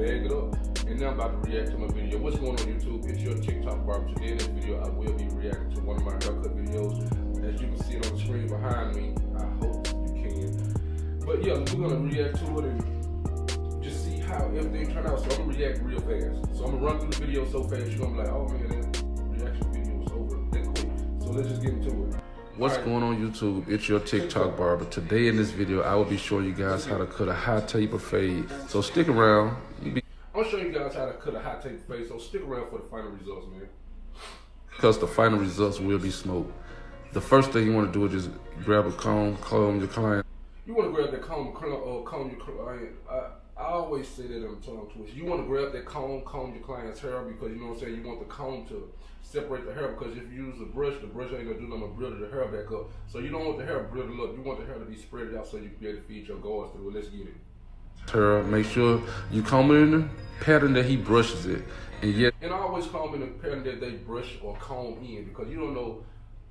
bag up. And now I'm about to react to my video. What's going on YouTube? It's your TikTok barber. Today in this video, I will be reacting to one of my haircut videos. As you can see it on the screen behind me, I hope you can. But yeah, we're gonna react to it and just see how everything turned out. So I'm gonna react real fast. So I'm gonna run through the video so fast, you're gonna be like, oh man, that reaction video is over that quick. So let's just get into it. What's going on YouTube? It's your TikTok barber. Today in this video, I will be showing you guys how to cut a high taper fade. So stick around. I'm showing you guys how to cut a high taper fade. So stick around for the final results, man. Because the final results will be smoke. The first thing you want to do is just grab a comb, comb your client. You want to grab the comb, uh, comb your client. I, I always say that in tongue twist. You want to grab that comb, comb your client's hair because you know what I'm saying. You want the comb to separate the hair because if you use a brush, the brush ain't gonna do nothing but brittle the hair back up. So you don't want the hair brittle up. You want the hair to be spread out so you can be able to feed your guards through it. Let's get it. Hair, make sure you comb it in the pattern that he brushes it. And yet, and I always comb in the pattern that they brush or comb in because you don't know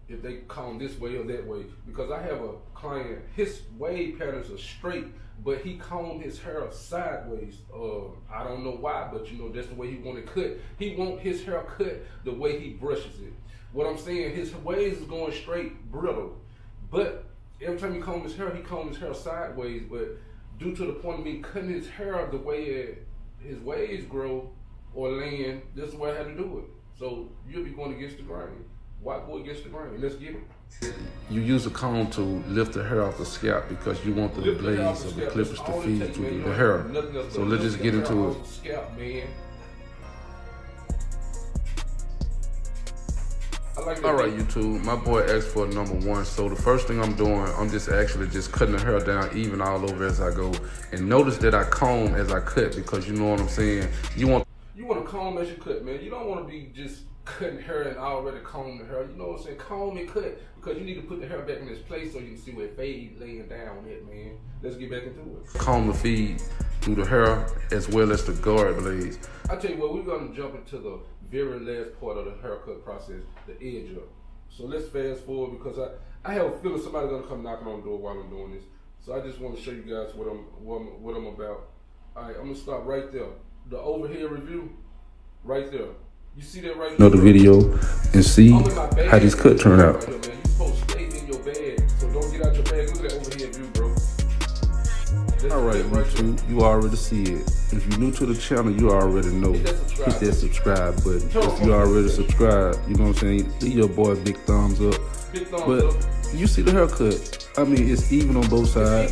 if they comb this way or that way. Because I have a client, his wave patterns are straight, but he combed his hair sideways. Uh, I don't know why, but you know that's the way he want it cut. He want his hair cut the way he brushes it. What I'm saying, his waves is going straight, brittle, but every time he comb his hair, he comb his hair sideways. But due to the point of me cutting his hair the way it, his waves grow or land, this is what I had to do it. So you'll be going against the grain. White boy against the grain. Let's get it. You use a comb to lift the hair off the scalp because you want the lift blades of the clippers to feed through the hair. So let's just get into it. Scalp, Like All right, YouTube. My boy asked for number one. So the first thing I'm doing, I'm just actually just cutting the hair down even all over as I go. And notice that I comb as I cut because you know what I'm saying. You want you want to comb as you cut, man. You don't want to be just cutting hair and already comb the hair. You know what I'm saying? Comb and cut because you need to put the hair back in its place so you can see where it fade laying down it, man. Let's get back into it. Comb the feed through the hair as well as the guard blades. I tell you what, we're gonna jump into the very last part of the haircut process, the edge up. So let's fast forward because I, I have a feeling somebody's gonna come knocking on the door while I'm doing this. So I just want to show you guys what I'm what I'm, what I'm about. All right, I'm gonna stop right there. The overhead review, right there. You see that right Know the video and see how this cut turned out. All right, YouTube, you already see it. If you're new to the channel, you already know. Hit that subscribe button. If you already subscribed, you know what I'm saying? Leave your boy a big thumbs up. But you see the haircut. I mean, it's even on both sides.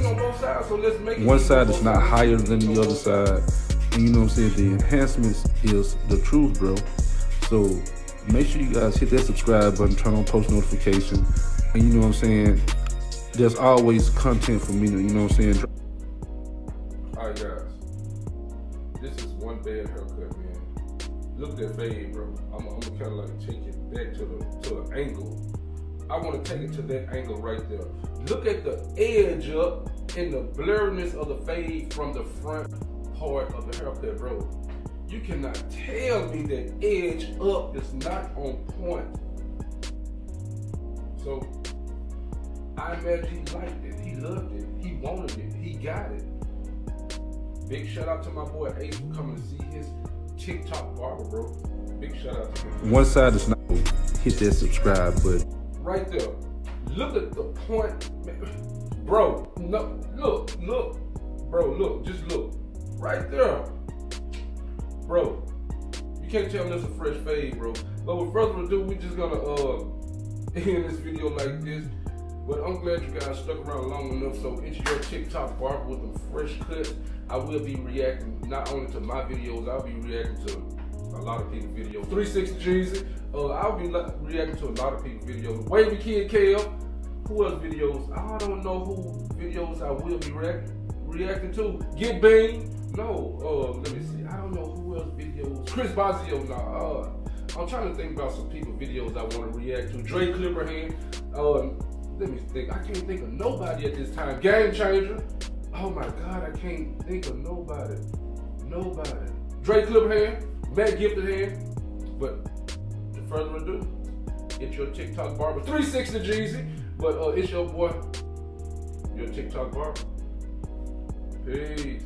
One side is not higher than the other side. And you know what I'm saying? The enhancements is the truth, bro. So make sure you guys hit that subscribe button, turn on post notification, and you know what I'm saying. There's always content for me. You know what I'm saying. All right, guys. This is one bad haircut, man. Look at that fade, bro. I'm, I'm gonna kind of like take it back to the to the angle. I want to take it to that angle right there. Look at the edge up and the blurriness of the fade from the front part of the haircut, bro. You cannot tell me that edge up is not on point. So I imagine he liked it. He loved it. He wanted it. He got it. Big shout out to my boy Ace for coming to see his TikTok barber, bro. Big shout out to him. One side is not hit that subscribe button. Right there. Look at the point. Bro, no, look, look. Bro, look, just look. Right there. Bro, you can't tell me that's a fresh fade, bro. But with further ado, we just gonna uh end this video like this. But I'm glad you guys stuck around long enough. So it's your TikTok barber with the fresh cuts. I will be reacting not only to my videos, I'll be reacting to a lot of people's videos. 360 Jeezy. Uh, I'll be reacting to a lot of people's videos. Wavy Kid KL. Who else videos? I don't know who videos I will be reacting reacting to. Get Bean. No. Uh, let me see. I don't know who else videos? Chris Bazio, nah. Uh, I'm trying to think about some people videos I want to react to. Dre Clipperhand. Um, let me think. I can't think of nobody at this time. Game Changer. Oh my God, I can't think of nobody. Nobody. Dre Clipperhand. Matt Gifted. But further ado, it's your TikTok barber. 360 Jeezy. But uh, it's your boy, your TikTok barber. Peace.